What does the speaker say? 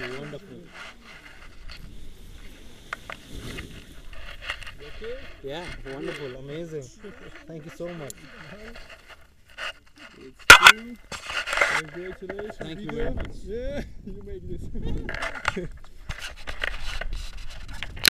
Wonderful. Okay? Yeah, wonderful. Amazing. Thank you so much. It's cool. Congratulations. Thank you very much. Yeah, you make this.